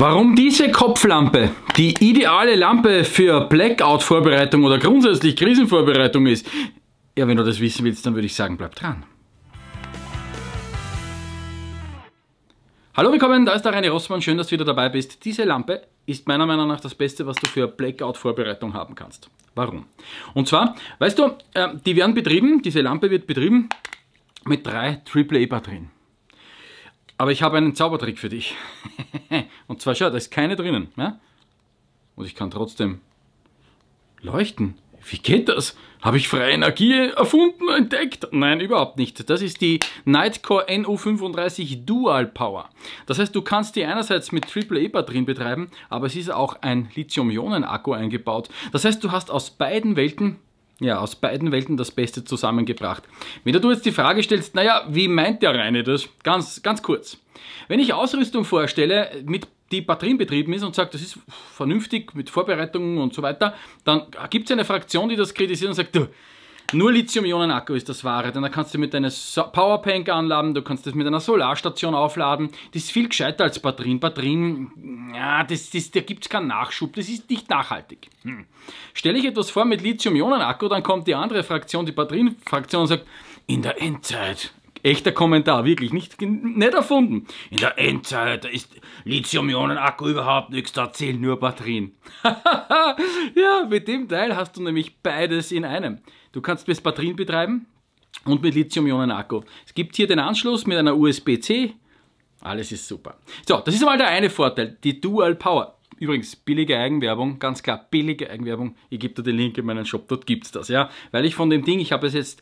Warum diese Kopflampe die ideale Lampe für Blackout-Vorbereitung oder grundsätzlich Krisenvorbereitung ist, ja, wenn du das wissen willst, dann würde ich sagen, bleib dran. Hallo, willkommen, da ist der René Rossmann, schön, dass du wieder dabei bist. Diese Lampe ist meiner Meinung nach das Beste, was du für Blackout-Vorbereitung haben kannst. Warum? Und zwar, weißt du, äh, die werden betrieben, diese Lampe wird betrieben mit drei AAA-Batterien. Aber ich habe einen Zaubertrick für dich. Und zwar, schau, da ist keine drinnen. Ja? Und ich kann trotzdem leuchten. Wie geht das? Habe ich freie Energie erfunden, entdeckt? Nein, überhaupt nicht. Das ist die Nightcore NU35 Dual Power. Das heißt, du kannst die einerseits mit AAA-Batterien betreiben, aber es ist auch ein Lithium-Ionen-Akku eingebaut. Das heißt, du hast aus beiden Welten ja, aus beiden Welten das Beste zusammengebracht. Wenn du jetzt die Frage stellst, naja, wie meint der Reine das? Ganz, ganz kurz. Wenn ich Ausrüstung vorstelle, mit die Batterien betrieben ist und sagt, das ist vernünftig mit Vorbereitungen und so weiter, dann gibt es eine Fraktion, die das kritisiert und sagt, du, nur Lithium-Ionen-Akku ist das wahre, denn da kannst du mit deiner Powerbank anladen, du kannst das mit einer Solarstation aufladen. Das ist viel gescheiter als Batterien. Batterien, ja, das, das, da gibt es keinen Nachschub, das ist nicht nachhaltig. Hm. Stelle ich etwas vor mit Lithium-Ionen-Akku, dann kommt die andere Fraktion, die Batterienfraktion und sagt, in der Endzeit Echter Kommentar, wirklich, nicht, nicht erfunden. In der Endzeit ist Lithium-Ionen-Akku überhaupt nichts, da zählen nur Batterien. ja, mit dem Teil hast du nämlich beides in einem. Du kannst mit Batterien betreiben und mit Lithium-Ionen-Akku. Es gibt hier den Anschluss mit einer USB-C. Alles ist super. So, das ist einmal der eine Vorteil, die Dual Power. Übrigens, billige Eigenwerbung, ganz klar, billige Eigenwerbung. Ich gebe dir den Link in meinen Shop, dort gibt es das, ja. Weil ich von dem Ding, ich habe es jetzt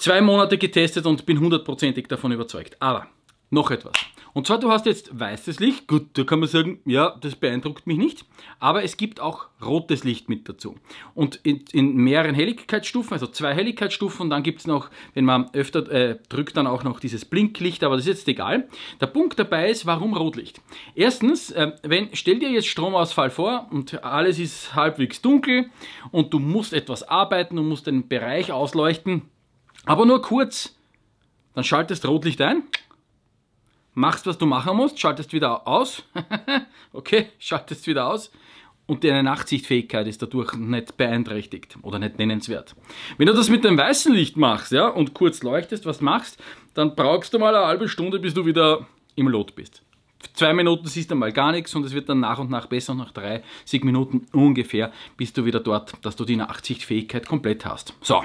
zwei Monate getestet und bin hundertprozentig davon überzeugt. Aber noch etwas. Und zwar, du hast jetzt weißes Licht. Gut, da kann man sagen, ja, das beeindruckt mich nicht. Aber es gibt auch rotes Licht mit dazu. Und in, in mehreren Helligkeitsstufen, also zwei Helligkeitsstufen. Und dann gibt es noch, wenn man öfter äh, drückt, dann auch noch dieses Blinklicht. Aber das ist jetzt egal. Der Punkt dabei ist, warum Rotlicht? Erstens, äh, wenn, stell dir jetzt Stromausfall vor und alles ist halbwegs dunkel und du musst etwas arbeiten und musst den Bereich ausleuchten aber nur kurz. Dann schaltest Rotlicht ein, machst, was du machen musst, schaltest wieder aus. okay, schaltest wieder aus. Und deine Nachtsichtfähigkeit ist dadurch nicht beeinträchtigt oder nicht nennenswert. Wenn du das mit dem weißen Licht machst ja, und kurz leuchtest, was machst, dann brauchst du mal eine halbe Stunde, bis du wieder im Lot bist. Zwei Minuten siehst du mal gar nichts und es wird dann nach und nach besser und nach 30 Minuten ungefähr bist du wieder dort, dass du die Nachtsichtfähigkeit komplett hast. So,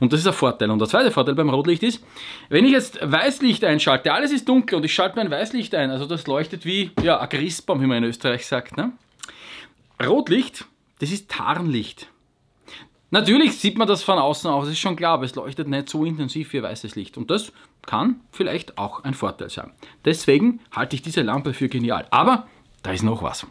und das ist ein Vorteil. Und der zweite Vorteil beim Rotlicht ist, wenn ich jetzt Weißlicht einschalte, alles ist dunkel und ich schalte mein Weißlicht ein, also das leuchtet wie ja, ein Christbaum, wie man in Österreich sagt. Ne? Rotlicht, das ist Tarnlicht. Natürlich sieht man das von außen auch, das ist schon klar, aber es leuchtet nicht so intensiv wie weißes Licht. Und das kann vielleicht auch ein Vorteil sein. Deswegen halte ich diese Lampe für genial. Aber da ist noch was.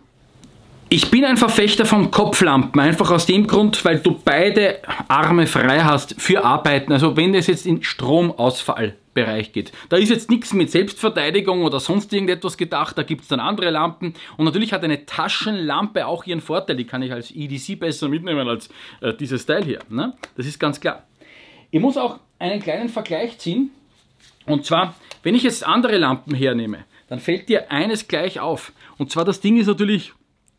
Ich bin ein Verfechter von Kopflampen, einfach aus dem Grund, weil du beide Arme frei hast für Arbeiten. Also wenn es jetzt in Stromausfallbereich geht. Da ist jetzt nichts mit Selbstverteidigung oder sonst irgendetwas gedacht, da gibt es dann andere Lampen. Und natürlich hat eine Taschenlampe auch ihren Vorteil, die kann ich als EDC besser mitnehmen als äh, dieses Teil hier. Ne? Das ist ganz klar. Ich muss auch einen kleinen Vergleich ziehen. Und zwar, wenn ich jetzt andere Lampen hernehme, dann fällt dir eines gleich auf. Und zwar das Ding ist natürlich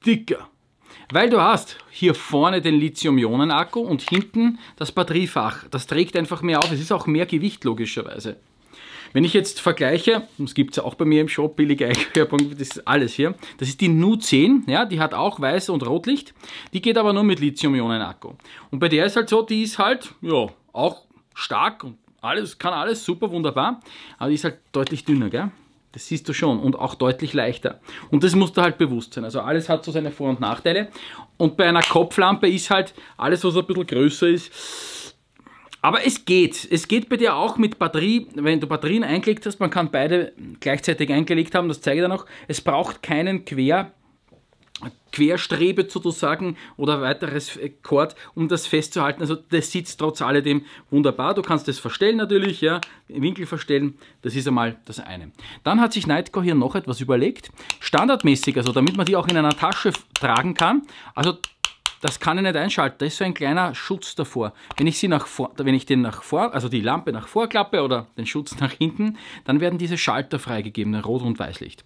dicker. Weil du hast hier vorne den Lithium-Ionen-Akku und hinten das Batteriefach. Das trägt einfach mehr auf. Es ist auch mehr Gewicht logischerweise. Wenn ich jetzt vergleiche, das gibt es ja auch bei mir im Shop, billige Eigenwerbung, das ist alles hier. Das ist die Nu 10, ja, die hat auch Weiß- und Rotlicht. Die geht aber nur mit Lithium-Ionen-Akku. Und bei der ist halt so, die ist halt, ja, auch stark und alles, kann alles super, wunderbar. Aber die ist halt deutlich dünner, gell? Das siehst du schon und auch deutlich leichter. Und das musst du halt bewusst sein. Also alles hat so seine Vor- und Nachteile. Und bei einer Kopflampe ist halt alles, was ein bisschen größer ist. Aber es geht. Es geht bei dir auch mit Batterie, wenn du Batterien eingelegt hast, man kann beide gleichzeitig eingelegt haben, das zeige ich dir noch. Es braucht keinen Quer, Querstrebe sozusagen oder weiteres Chord, um das festzuhalten. Also das sitzt trotz alledem wunderbar. Du kannst das verstellen natürlich, ja, Winkel verstellen. Das ist einmal das eine. Dann hat sich Nightcore hier noch etwas überlegt. Standardmäßig, also damit man die auch in einer Tasche tragen kann. Also das kann ich nicht einschalten. Da ist so ein kleiner Schutz davor. Wenn ich, sie nach vor, wenn ich den nach vor, also die Lampe nach vor klappe oder den Schutz nach hinten, dann werden diese Schalter freigegeben, Rot- und Weißlicht.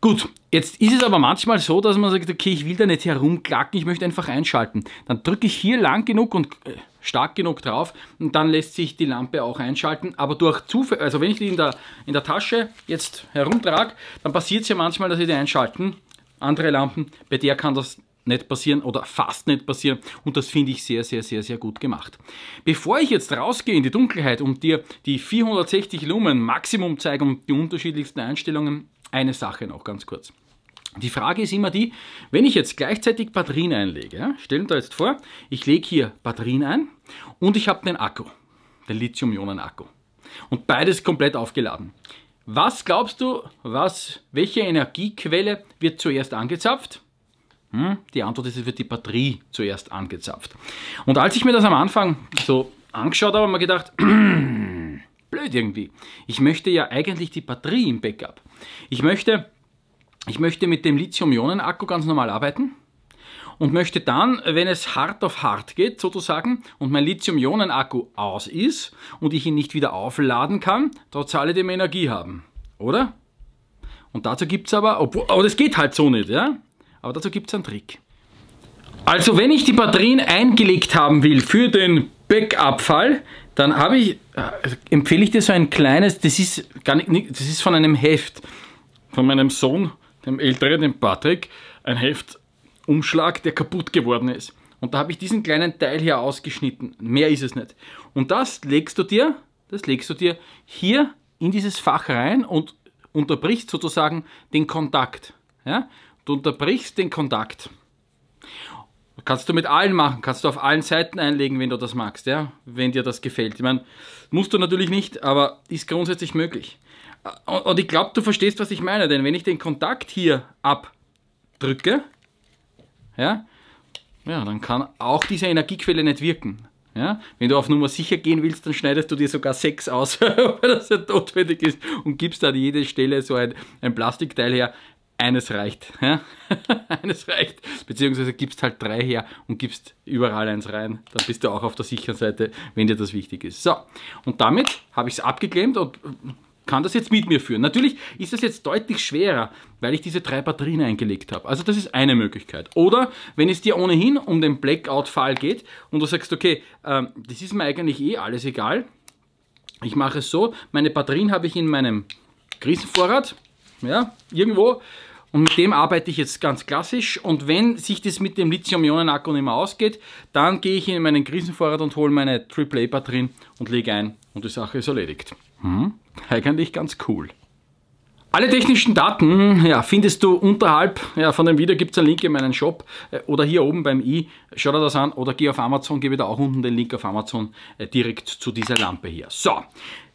Gut, jetzt ist es aber manchmal so, dass man sagt, okay, ich will da nicht herumklacken, ich möchte einfach einschalten. Dann drücke ich hier lang genug und äh, stark genug drauf und dann lässt sich die Lampe auch einschalten. Aber durch Zufall, also wenn ich die in der, in der Tasche jetzt herumtrage, dann passiert es ja manchmal, dass ich die einschalten. Andere Lampen, bei der kann das nicht passieren oder fast nicht passieren und das finde ich sehr, sehr, sehr, sehr gut gemacht. Bevor ich jetzt rausgehe in die Dunkelheit und dir die 460 Lumen Maximum zeige und die unterschiedlichsten Einstellungen, eine Sache noch ganz kurz. Die Frage ist immer die, wenn ich jetzt gleichzeitig Batterien einlege, ja, stellen wir jetzt vor, ich lege hier Batterien ein und ich habe den Akku, den Lithium-Ionen-Akku und beides komplett aufgeladen. Was glaubst du, was, welche Energiequelle wird zuerst angezapft? Hm? Die Antwort ist, es wird die Batterie zuerst angezapft. Und als ich mir das am Anfang so angeschaut habe, habe ich mir gedacht, blöd irgendwie. Ich möchte ja eigentlich die Batterie im Backup. Ich möchte, ich möchte mit dem Lithium-Ionen-Akku ganz normal arbeiten und möchte dann, wenn es hart auf hart geht sozusagen und mein Lithium-Ionen-Akku aus ist und ich ihn nicht wieder aufladen kann, trotz alledem Energie haben. Oder? Und dazu gibt es aber, obwohl, aber das geht halt so nicht, ja? Aber dazu gibt es einen Trick. Also wenn ich die Batterien eingelegt haben will für den Backup-Fall, dann ich, äh, empfehle ich dir so ein kleines, das ist gar nicht, das ist von einem Heft, von meinem Sohn, dem Älteren, dem Patrick, ein Heftumschlag, der kaputt geworden ist. Und da habe ich diesen kleinen Teil hier ausgeschnitten. Mehr ist es nicht. Und das legst du dir, das legst du dir hier in dieses Fach rein und unterbrichst sozusagen den Kontakt. Ja? Du unterbrichst den Kontakt. Kannst du mit allen machen, kannst du auf allen Seiten einlegen, wenn du das magst, ja, wenn dir das gefällt. Ich meine, musst du natürlich nicht, aber ist grundsätzlich möglich. Und ich glaube, du verstehst, was ich meine, denn wenn ich den Kontakt hier abdrücke, ja, ja, dann kann auch diese Energiequelle nicht wirken. Ja? Wenn du auf Nummer sicher gehen willst, dann schneidest du dir sogar sechs aus, weil das ja notwendig ist und gibst an jede Stelle so ein, ein Plastikteil her. Eines reicht. Ja? eines reicht. Beziehungsweise gibst halt drei her und gibst überall eins rein. Dann bist du auch auf der sicheren Seite, wenn dir das wichtig ist. So, und damit habe ich es abgeklemmt und kann das jetzt mit mir führen. Natürlich ist das jetzt deutlich schwerer, weil ich diese drei Batterien eingelegt habe. Also das ist eine Möglichkeit. Oder wenn es dir ohnehin um den Blackout-Fall geht und du sagst, okay, ähm, das ist mir eigentlich eh alles egal. Ich mache es so, meine Batterien habe ich in meinem Krisenvorrat, ja, irgendwo. Und mit dem arbeite ich jetzt ganz klassisch. Und wenn sich das mit dem Lithium-Ionen-Akku nicht mehr ausgeht, dann gehe ich in meinen Krisenvorrat und hole meine AAA-Batterien und lege ein. Und die Sache ist erledigt. Hm, eigentlich ganz cool. Alle technischen Daten ja, findest du unterhalb ja, von dem Video, gibt es einen Link in meinen Shop äh, oder hier oben beim i. Schau dir das an oder geh auf Amazon, gebe da auch unten den Link auf Amazon äh, direkt zu dieser Lampe hier. So,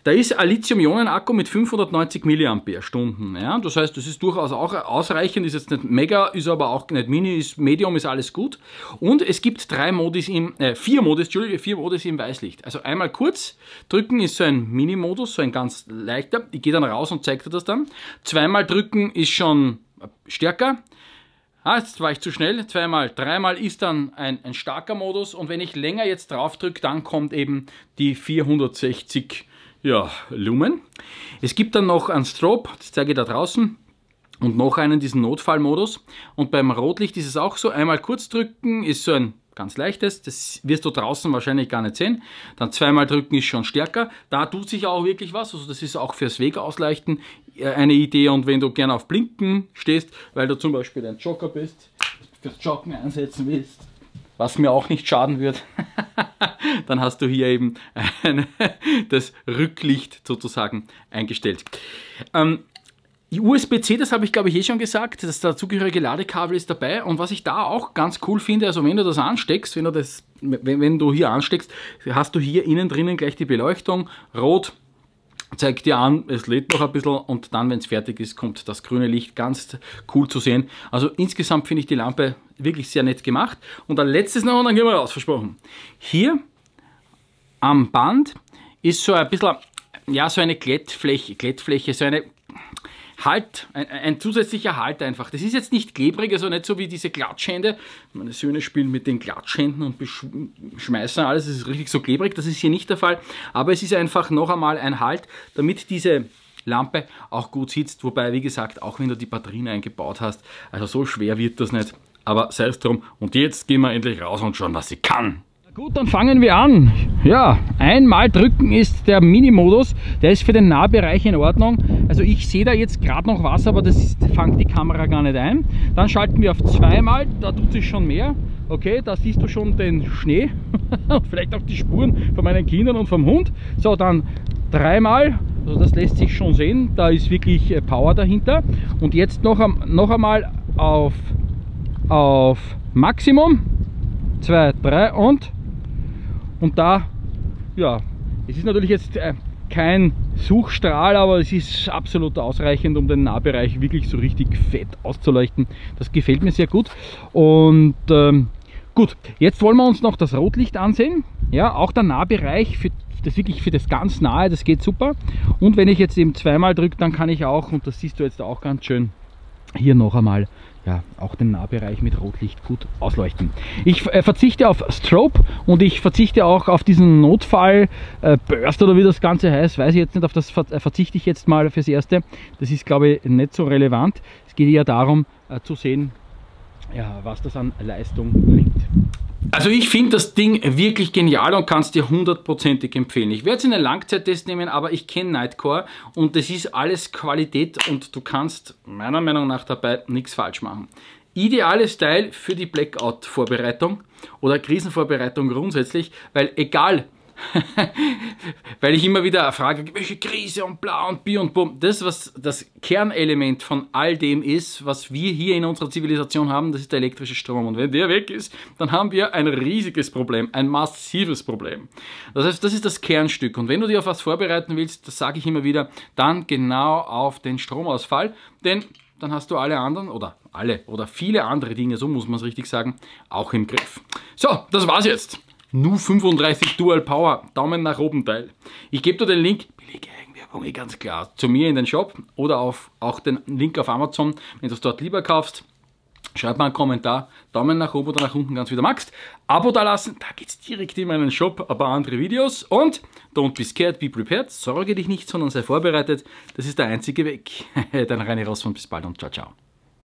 da ist ein Lithium-Ionen-Akku mit 590 mAh. Ja? Das heißt, das ist durchaus auch ausreichend, ist jetzt nicht mega, ist aber auch nicht mini, ist Medium, ist alles gut. Und es gibt drei Modis im, äh, vier Modis, Entschuldigung, vier Modis im Weißlicht. Also einmal kurz drücken ist so ein Mini-Modus, so ein ganz leichter. Ich gehe dann raus und zeige dir das dann. Zweimal drücken ist schon stärker. Ah, jetzt war ich zu schnell. Zweimal, dreimal ist dann ein, ein starker Modus und wenn ich länger jetzt drauf drücke, dann kommt eben die 460 ja, Lumen. Es gibt dann noch ein Strobe, das zeige ich da draußen. Und noch einen, diesen Notfallmodus. Und beim Rotlicht ist es auch so, einmal kurz drücken ist so ein ganz leichtes, das wirst du draußen wahrscheinlich gar nicht sehen. Dann zweimal drücken ist schon stärker. Da tut sich auch wirklich was, also das ist auch fürs Wegausleichten äh, eine Idee. Und wenn du gerne auf Blinken stehst, weil du zum Beispiel ein Jogger bist, fürs Joggen einsetzen willst, was mir auch nicht schaden wird, dann hast du hier eben ein, das Rücklicht sozusagen eingestellt. Ähm, USB-C, das habe ich glaube ich eh schon gesagt, das dazugehörige Ladekabel ist dabei und was ich da auch ganz cool finde, also wenn du das ansteckst, wenn du, das, wenn, wenn du hier ansteckst, hast du hier innen drinnen gleich die Beleuchtung, rot, zeigt dir an, es lädt noch ein bisschen und dann, wenn es fertig ist, kommt das grüne Licht ganz cool zu sehen. Also insgesamt finde ich die Lampe wirklich sehr nett gemacht. Und ein letztes noch und dann gehen wir raus, versprochen. Hier am Band ist so ein bisschen, ja, so eine Glättfläche, Glättfläche, so eine Halt, ein, ein, zusätzlicher Halt einfach. Das ist jetzt nicht klebrig, also nicht so wie diese Klatschhände. Meine Söhne spielen mit den Klatschhänden und schmeißen alles, das ist richtig so klebrig, das ist hier nicht der Fall. Aber es ist einfach noch einmal ein Halt, damit diese Lampe auch gut sitzt. Wobei, wie gesagt, auch wenn du die Batterien eingebaut hast, also so schwer wird das nicht. Aber sei es drum. Und jetzt gehen wir endlich raus und schauen, was sie kann. Gut, dann fangen wir an. Ja, einmal drücken ist der Mini-Modus. Der ist für den Nahbereich in Ordnung. Also ich sehe da jetzt gerade noch was, aber das ist, fängt die Kamera gar nicht ein. Dann schalten wir auf zweimal, da tut sich schon mehr. Okay, da siehst du schon den Schnee vielleicht auch die Spuren von meinen Kindern und vom Hund. So, dann dreimal, also das lässt sich schon sehen, da ist wirklich äh, Power dahinter. Und jetzt noch, noch einmal auf, auf Maximum. 2, 3 und und da, ja, es ist natürlich jetzt äh, kein Suchstrahl, aber es ist absolut ausreichend, um den Nahbereich wirklich so richtig fett auszuleuchten. Das gefällt mir sehr gut. Und ähm, gut, jetzt wollen wir uns noch das Rotlicht ansehen. Ja, auch der Nahbereich für das wirklich für das ganz nahe, das geht super. Und wenn ich jetzt eben zweimal drücke, dann kann ich auch, und das siehst du jetzt auch ganz schön, hier noch einmal ja, auch den Nahbereich mit Rotlicht gut ausleuchten. Ich äh, verzichte auf Strobe und ich verzichte auch auf diesen Notfall äh, Burst oder wie das Ganze heißt, weiß ich jetzt nicht, auf das äh, verzichte ich jetzt mal fürs Erste. Das ist glaube ich nicht so relevant. Es geht ja darum zu sehen, ja, was das an Leistung bringt. Also ich finde das Ding wirklich genial und kann es dir hundertprozentig empfehlen. Ich werde es in einen Langzeittest nehmen, aber ich kenne Nightcore und das ist alles Qualität und du kannst meiner Meinung nach dabei nichts falsch machen. Ideales Teil für die Blackout-Vorbereitung oder Krisenvorbereitung grundsätzlich, weil egal Weil ich immer wieder frage, welche Krise und bla und bi und bum. Das, was das Kernelement von all dem ist, was wir hier in unserer Zivilisation haben, das ist der elektrische Strom. Und wenn der weg ist, dann haben wir ein riesiges Problem, ein massives Problem. Das heißt, das ist das Kernstück. Und wenn du dich auf was vorbereiten willst, das sage ich immer wieder, dann genau auf den Stromausfall. Denn dann hast du alle anderen oder alle oder viele andere Dinge, so muss man es richtig sagen, auch im Griff. So, das war's jetzt. Nu 35 Dual Power, Daumen nach oben Teil. Ich gebe dir den Link, billige Eigenwerbung, eh ganz klar, zu mir in den Shop oder auf, auch den Link auf Amazon, wenn du es dort lieber kaufst. Schreib mal einen Kommentar, Daumen nach oben oder nach unten, ganz wie du magst. Abo da lassen, da geht's direkt in meinen Shop, ein paar andere Videos. Und don't be scared, be prepared, sorge dich nicht, sondern sei vorbereitet. Das ist der einzige Weg. Dein Reine Ross von bis bald und ciao, ciao.